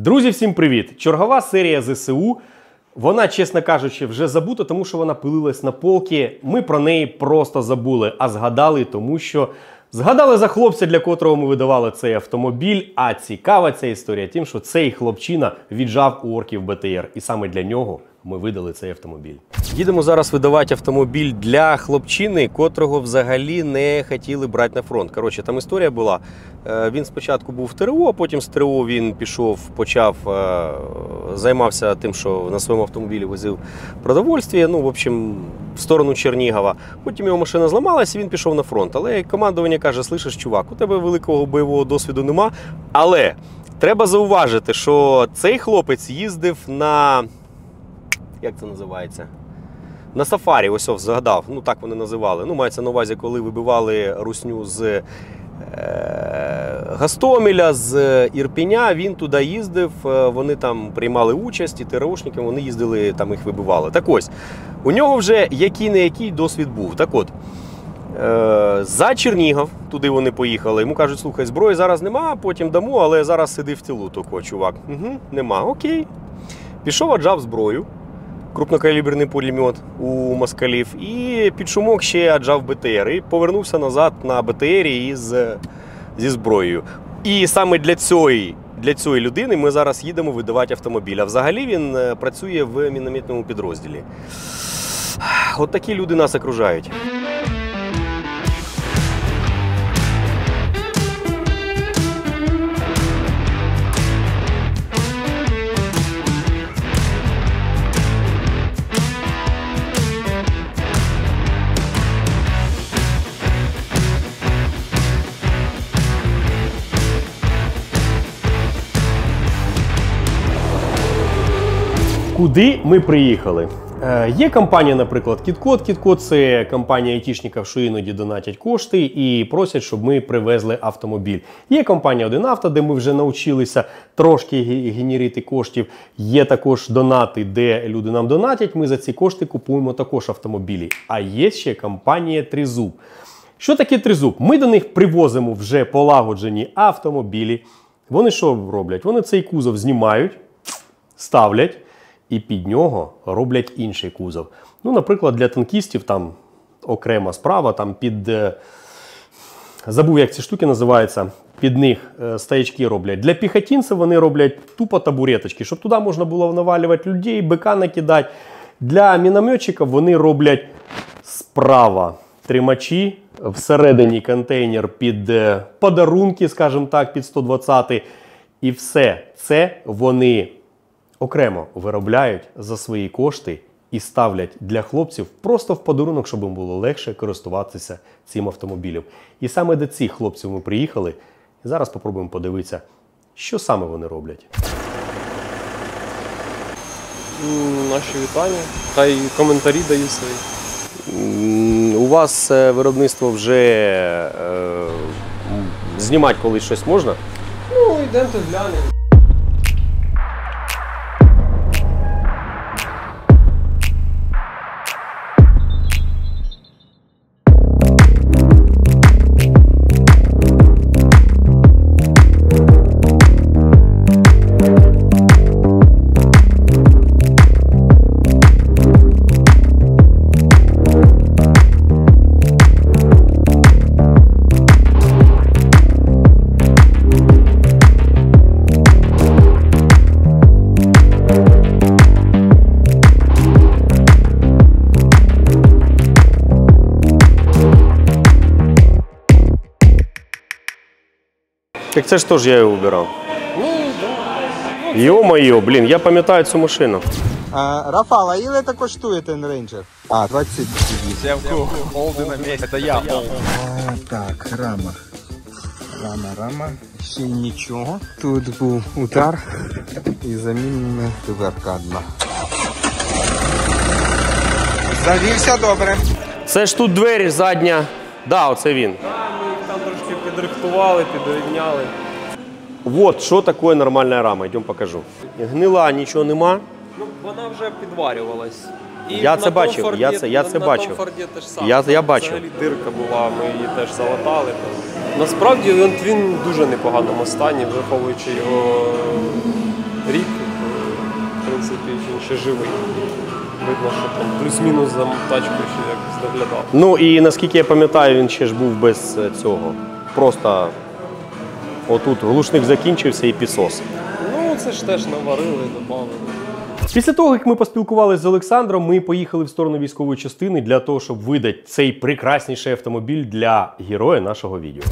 Друзі, всім привіт! Чергова серія ЗСУ. Вона, чесно кажучи, вже забута, тому що вона пилилась на полки. Ми про неї просто забули, а згадали, тому що згадали за хлопця, для котрого ми видавали цей автомобіль. А цікава ця історія тим, що цей хлопчина віджав у орків БТР, і саме для нього ми видали цей автомобіль. Їдемо зараз видавати автомобіль для хлопчини, котрого взагалі не хотіли брати на фронт. Коротше, там історія була. Е, Він спочатку був в ТРО, а потім з ТРО він пішов, почав е, займався тим, що на своєму автомобілі возив продовольствие. Ну, в общем, в сторону Чернігова. Потім його машина зламалася, він пішов на фронт. Але командування каже: слышиш, чувак, у тебе великого бойового досвіду нема. Але треба зауважити, що цей хлопець їздив на. Як це називається? На сафарі, ось ось згадав. Ну так вони називали. Ну, мається на увазі, коли вибивали русню з е, Гастомеля, з Ірпіня, він туди їздив, е, вони там приймали участь, і ТРОшники, вони їздили, там їх вибивали. Так ось, у нього вже який не який досвід був. Так от, е, за Чернігов, туди вони поїхали. Йому кажуть, слухай, зброї зараз нема, потім дамо, але зараз сиди в тилу, тако, чувак. Угу, нема, окей. Пішов, аджав зброю крупнокаліберний пулемет у москалів, і під шумок ще аджав БТР. І повернувся назад на БТРі із, зі зброєю. І саме для цієї, для цієї людини ми зараз їдемо видавати автомобіль. А взагалі він е, працює в мінометному підрозділі. От такі люди нас окружають. Куди ми приїхали? Е, Є компанія, наприклад, Кіткод. Кіткод це компанія айтішників, що іноді донатять кошти і просять, щоб ми привезли автомобіль. Є компанія Один авто, де ми вже навчилися трошки генерити коштів. Є також донати, де люди нам донатять. Ми за ці кошти купуємо також автомобілі. А є ще компанія Тризуб. Що таке тризуб? Ми до них привозимо вже полагоджені автомобілі. Вони що роблять? Вони цей кузов знімають, ставлять і під нього роблять інший кузов. Ну, наприклад, для танкістів там окрема справа, там під. е, Забув, як ці штуки називаються. Під них е, стоячки роблять. Для піхотінців вони роблять тупо табуреточки, щоб туди можна було навалювати людей, бика накидати. Для мінометчиків вони роблять справа тримачі, всередині контейнер під е, подарунки, скажімо так, під 120 І все це вони окремо виробляють за свої кошти і ставлять для хлопців просто в подарунок, щоб їм було легше користуватися цим автомобілем. І саме до цих хлопців ми приїхали. І зараз спробуємо подивитися, що саме вони роблять. Наші вітання. Та й коментарі даю свої. У вас е, виробництво вже е, знімати колись щось можна? Ну, йдемо глянемо. Так це ж теж я його вибирав. Да. Йо-моє, блін, я пам'ятаю цю машину. А, Рафал, а ile to kosztuje ten Ranger? А, 20 Холди на місці, це я. А, так, рама. Рама, рама. Ще нічого. Тут був удар і замінена дверка одна. Завівся добре. Це ж тут двері задня. Да, оце він. Підрихтували, підрівняли. Вот що таке нормальна рама. Йдемо покажу. Гнила, нічого нема. Ну, вона вже підварювалась. І Я це бачив, Форді- я це- я це на бачив. теж саме. Я- я бачив. Взагалі дирка була, ми її теж залатали. Насправді він, він в дуже непоганому стані, враховуючи його рік, в принципі, він ще живий. Видно, що там плюс-мінус за тачкою ще якось доглядав. Ну і наскільки я пам'ятаю, він ще ж був без е, цього. Просто отут глушник закінчився і пісос. Ну, це ж теж наварили, додали. Після того, як ми поспілкувалися з Олександром, ми поїхали в сторону військової частини для того, щоб видати цей прекрасніший автомобіль для героя нашого відео.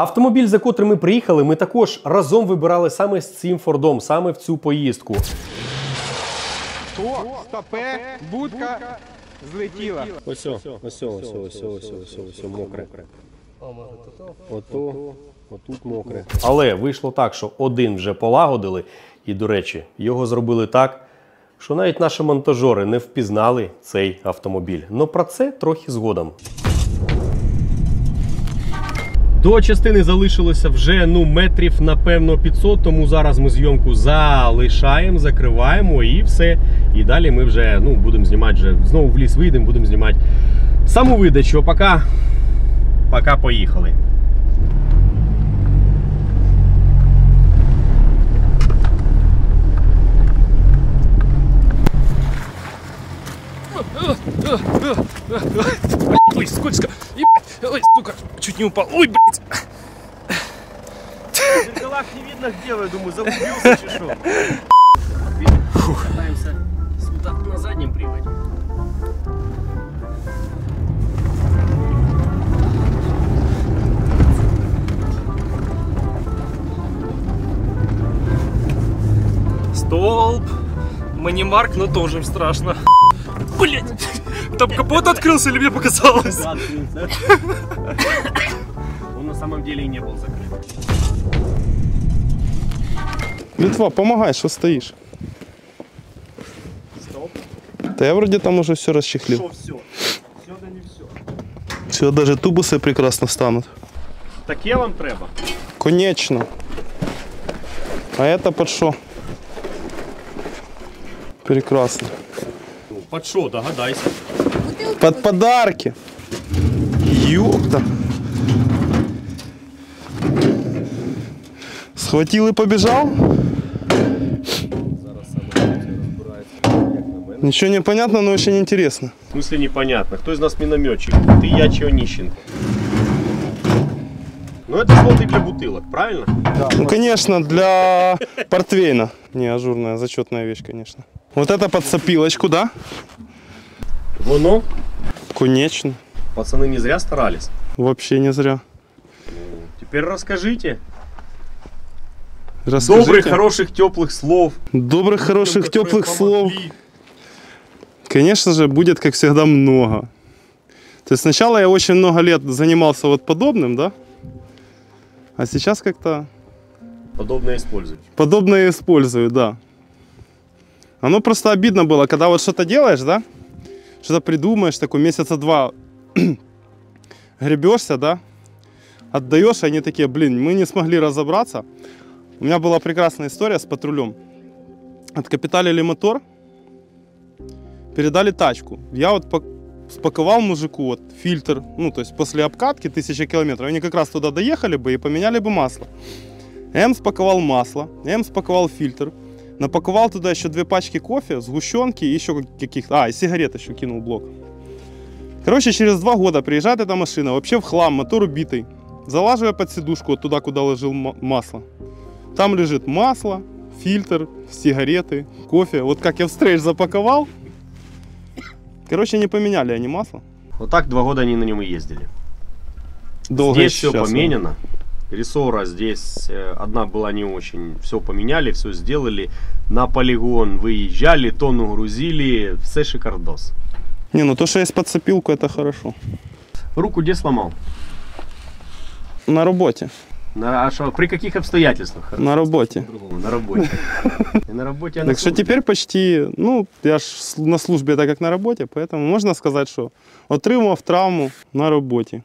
Автомобіль, за котрим ми приїхали, ми також разом вибирали саме з цим Фордом, саме в цю поїздку. О, стопе, будка злетіла. Ось, ось, ось, ось, ось, ось, ось, ось, мокре. Ото, отут мокре. Але вийшло так, що один вже полагодили, і, до речі, його зробили так, що навіть наші монтажери не впізнали цей автомобіль. Но про це трохи згодом. До частини залишилося вже ну метрів напевно 500, тому зараз ми зйомку залишаємо, закриваємо і все. І далі ми вже ну, будемо знімати вже знову в ліс вийдемо, будемо знімати саму видачу. Пока, пока поїхали. Не упал. Ой, блядь. Зеркалах не видно, где вы, думаю, загубился що. Катаемся сюда на заднем приводе. Столб. Манимарк, но тоже страшно. Блять. Там капот открылся или мне показалось? Он на самом деле и не был закрыт. Литва, помогай, что стоишь? Стоп. Да я вроде там уже все расчехлил. Что все? Все да не все. Все, даже тубусы прекрасно станут. Таке вам треба? Конечно. А это под что? Прекрасно. Под що, догадайся. Под подарки. Ёпта. Схватил и побежал? Ничего не понятно, но очень интересно. В смысле непонятно. Кто из нас минометчик? Ты, я, чи Онищенко? Ну это слоты для бутылок, правильно? Ну, конечно, для портвейна. Не ажурная, зачетная вещь, конечно. Вот это под сопилочку, да? Воно. Конечно. Пацаны не зря старались. Вообще не зря. Теперь расскажите. Расскажите. Добрых, хороших, теплых слов. Добрых, хороших, Людям, теплых слов. Конечно же, будет, как всегда, много. То есть сначала я очень много лет занимался вот подобным, да? А сейчас как-то Подобное использовать. подобное использую, да. Оно просто обидно было, когда вот что-то делаешь, да? Что-то придумаешь, такой месяца два гребешься, да? Отдаешь, и они такие, блин, мы не смогли разобраться. У меня была прекрасная история с патрулем. Откапиталили мотор, передали тачку. Я вот пак- спаковал мужику вот фильтр, ну, то есть после обкатки тысячи километров, они как раз туда доехали бы и поменяли бы масло. Им спаковал масло, им спаковал фильтр, Напаковал туда еще две пачки кофе, сгущенки и еще каких-то... А, и сигарет еще кинул блок. Короче, через два года приезжает эта машина, вообще в хлам, мотор убитый. Залаживаю под сидушку, вот туда, куда ложил ма- масло. Там лежит масло, фильтр, сигареты, кофе. Вот как я в стрейч запаковал. Короче, не поменяли они масло. Вот так два года они на нем и ездили. Долго здесь все поменяно. Рессора здесь э, одна была не очень. Все поменяли, все сделали. На полигон выезжали, тонну грузили. Все шикардос. Не, ну то, что есть подцепилку, это хорошо. Руку где сломал? На работе. На, а шо- при каких обстоятельствах? На работе. На работе. И на работе, а на Так что службе. теперь почти, ну, я ж на службе, так как на работе, поэтому можно сказать, что отримав травму на работе.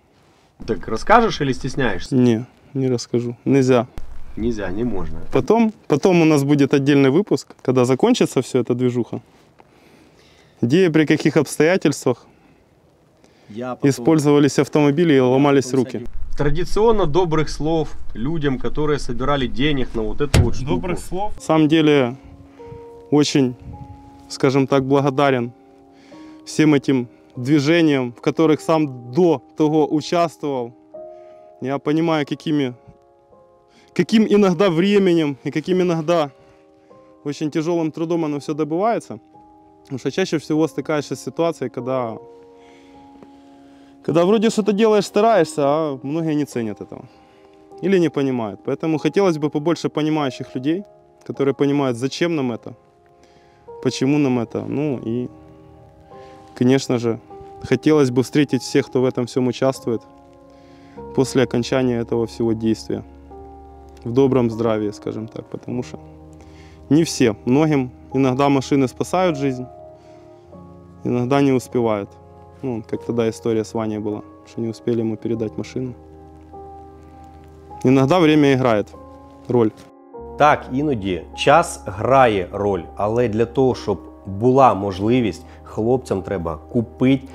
Так расскажешь или стесняешься? Не, не расскажу. Нельзя. Нельзя, не можно. Потом, потом у нас будет отдельный выпуск, когда закончится все эта движуха. Где и при каких обстоятельствах Я потом- использовались автомобили и ломались руки. Традиционно добрых слов людям, которые собирали денег на вот эту вот штуку. слов. На самом деле, очень, скажем так, благодарен всем этим движениям, в которых сам до того участвовал. Я понимаю, какими, каким иногда временем и каким иногда очень тяжелым трудом оно все добывается. Потому что чаще всего стыкаешься с ситуацией, когда, когда вроде что-то делаешь, стараешься, а многие не ценят этого или не понимают. Поэтому хотелось бы побольше понимающих людей, которые понимают, зачем нам это, почему нам это. Ну и, конечно же, хотелось бы встретить всех, кто в этом всем участвует после окончания этого всего действия. В добром здравии, скажем так, потому что не все. Многим иногда машины спасают жизнь, иногда не успевают. Ну, как тогда история с Ваней была, что не успели ему передать машину. Іногда время грає роль. Так, іноді час грає роль, але для того, щоб була можливість, хлопцям треба купити,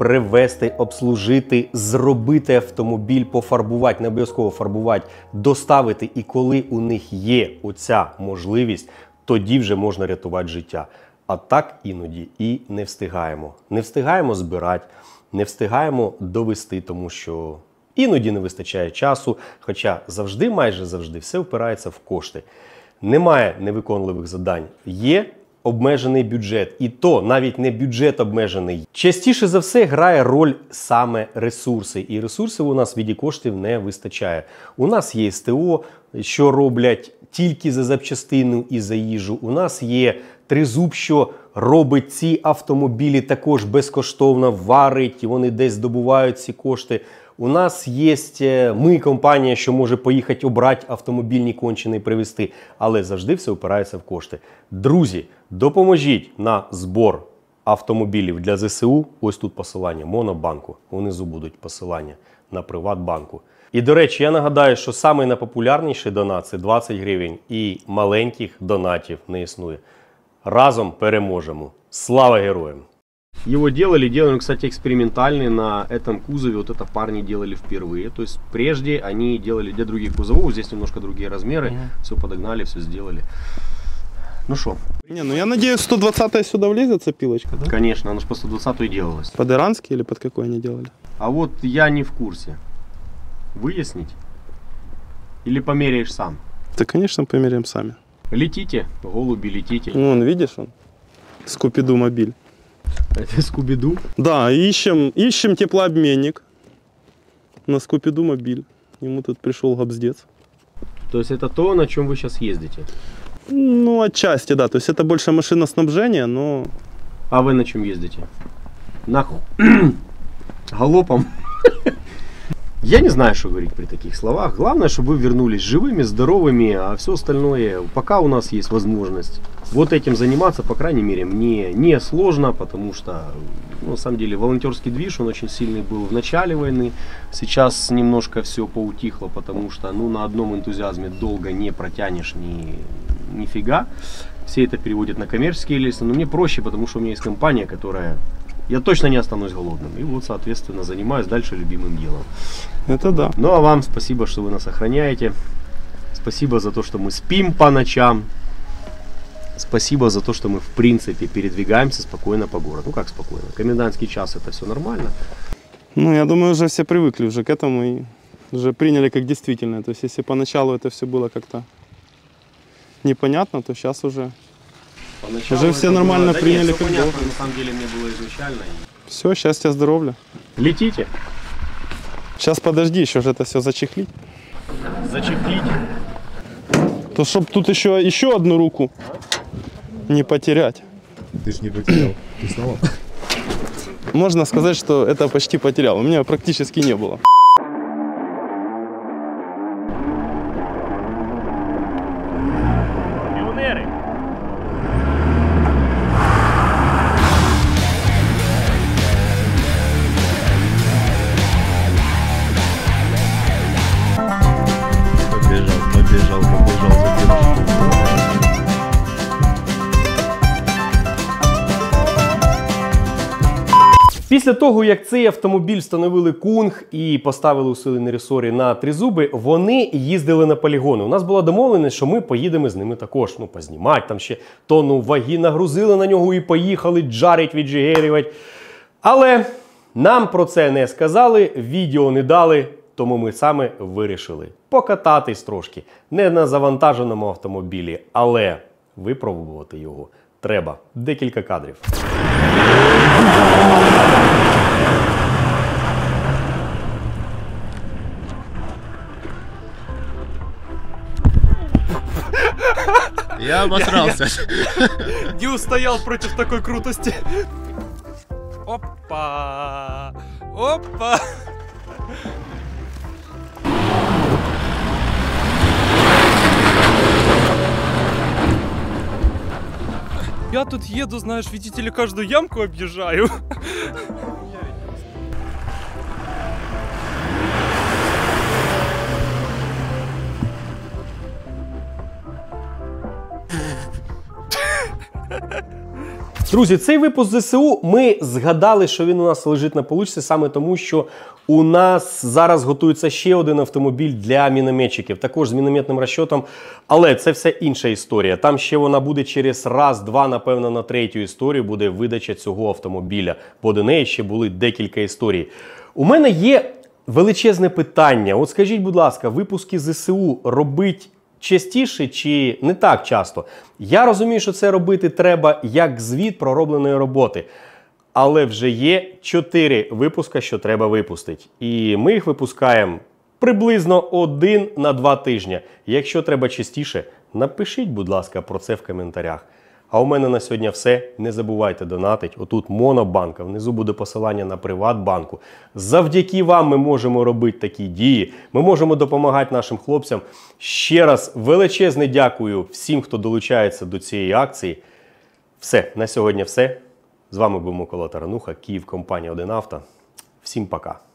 привезти, обслужити, зробити автомобіль, пофарбувати, не обов'язково фарбувати, доставити. І коли у них є оця можливість, тоді вже можна рятувати життя. А так іноді і не встигаємо. Не встигаємо збирати, не встигаємо довести, тому що Іноді не вистачає часу, хоча завжди, майже завжди, все впирається в кошти. Немає невиконливих завдань. Є обмежений бюджет, і то навіть не бюджет обмежений. Частіше за все грає роль саме ресурси, і ресурсів у нас в віді коштів не вистачає. У нас є СТО, що роблять тільки за запчастину і за їжу. У нас є тризуб, що робить ці автомобілі також безкоштовно, варить, і вони десь здобувають ці кошти. У нас є е, ми, компанія, що може поїхати обрати автомобільні кончені і привезти, але завжди все опирається в кошти. Друзі, допоможіть на збор автомобілів для ЗСУ. Ось тут посилання Монобанку. Внизу будуть посилання на Приватбанку. І до речі, я нагадаю, що найпопулярніший донат це 20 гривень, і маленьких донатів не існує. Разом переможемо. Слава героям! Его делали, делали, кстати, экспериментальный на этом кузове. Вот это парни делали впервые. То есть прежде они делали для других кузовов. Здесь немножко другие размеры. Все подогнали, все сделали. Ну что, Не, ну я надеюсь, 120 сюда влезет цепилочка, да? конечно, оно же по 120 и делалось. Под иранский или под какой они делали? А вот я не в курсе. Выяснить? Или померяешь сам? Да, конечно, померяем сами. Летите, голуби, летите. Вон, видишь, он? Скупиду мобиль. Это Скуби-Ду. Да, ищем, ищем теплообменник на Скупиду мобиль. Ему тут пришел гобздец. То есть это то, на чем вы сейчас ездите. Ну, отчасти, да. То есть это больше машиноснабжение, но А вы на чем ездите? Нахуй. Галопом. Я не знаю, что говорить при таких словах. Главное, чтобы вы вернулись живыми, здоровыми, а все остальное, пока у нас есть возможность вот этим заниматься, по крайней мере, мне не сложно, потому что, ну, на самом деле, волонтерский движ, он очень сильный был в начале войны. Сейчас немножко все поутихло, потому что, ну, на одном энтузиазме долго не протянешь ни, нифига. Все это переводят на коммерческие рельсы, но мне проще, потому что у меня есть компания, которая я точно не останусь голодным. И вот, соответственно, занимаюсь дальше любимым делом. это да. Ну а вам спасибо, что вы нас охраняете. Спасибо за то, что мы спим по ночам. Спасибо за то, что мы в принципе передвигаемся спокойно по городу. Ну как спокойно? Комендантский час это все нормально. Ну, я думаю, уже все привыкли уже к этому и уже приняли как действительное. То есть, если поначалу это все было как-то непонятно, то сейчас уже Поначалу Уже все нормально было- да приняли нет, всё как понятно, на самом деле мне было изначально. все, счастья, здоровья. Летите, Сейчас подожди, еще же это все зачехлить. зачехлите. То чтобы тут еще, еще одну руку не потерять. Ты ж не потерял. Ты снова? Можно сказать, что это почти потерял. У меня практически не было. Після того, як цей автомобіль встановили кунг і поставили усилений ресорі на тризуби, вони їздили на полігони. У нас була домовленість, що ми поїдемо з ними також. Ну, познімати там ще тонну ваги, нагрузили на нього і поїхали джарить, віджигерювати. Але нам про це не сказали, відео не дали, тому ми саме вирішили покататись трошки не на завантаженому автомобілі, але випробувати його треба. Декілька кадрів. Я обосрался. Не устоял против такой крутости. Опа! Опа! Я тут еду, знаешь, видите ли, каждую ямку объезжаю. Друзі, цей випуск ЗСУ ми згадали, що він у нас лежить на поличці саме тому, що у нас зараз готується ще один автомобіль для мінометчиків, також з мінометним розчотом. Але це все інша історія. Там ще вона буде через раз-два, напевно, на третю історію буде видача цього автомобіля, бо до неї ще були декілька історій. У мене є величезне питання. От скажіть, будь ласка, випуски ЗСУ робить частіше чи не так часто. Я розумію, що це робити треба як звіт проробленої роботи. Але вже є 4 випуска, що треба випустити. І ми їх випускаємо приблизно один на два тижні. Якщо треба частіше, напишіть, будь ласка, про це в коментарях. А у мене на сьогодні все. Не забувайте донатить. Отут Монобанка. Внизу буде посилання на Приватбанку. Завдяки вам ми можемо робити такі дії. Ми можемо допомагати нашим хлопцям. Ще раз величезне дякую всім, хто долучається до цієї акції. Все, на сьогодні все. З вами був Микола Тарануха, Київ, компанія 1 Авто. Всім пока.